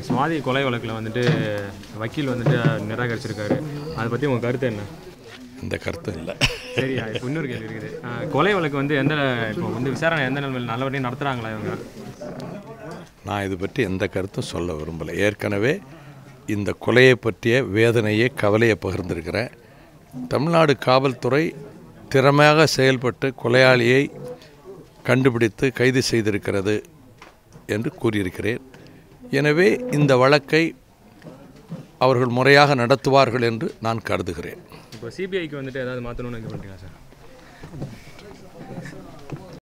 சுவாதி கொலை வழக்கில் வந்துட்டு வக்கீல் வந்துட்டு நிராகரிச்சிருக்காரு. அதை பற்றி உங்கள் கருத்து என்ன? இந்த கருத்தும் இல்லை. சரியா இப்போ இன்னொரு கேள்வி இருக்குது. கொலை வழக்கு வந்து எந்த இப்போ வந்து விசாரணை எந்த நிலைமையில் நல்லபடியாக நடத்துகிறாங்களா இவங்க? நான் இது பற்றி எந்த கருத்தும் சொல்ல விரும்பலை. ஏற்கனவே இந்த கொலையை பற்றிய வேதனையை கவலையை பகிர்ந்திருக்கிறேன். தமிழ்நாடு காவல்துறை திறமையாக செயல்பட்டு கொலையாளியை கண்டுபிடித்து கைது செய்திருக்கிறது என்று கூறியிருக்கிறேன். எனவே இந்த வழக்கை அவர்கள் முறையாக நடத்துவார்கள் என்று நான் கருதுகிறேன். இப்போ சிபிஐக்கு வந்துட்டு ஏதாவது மாற்றணும்னு இது பண்ணுறீங்களா சார்?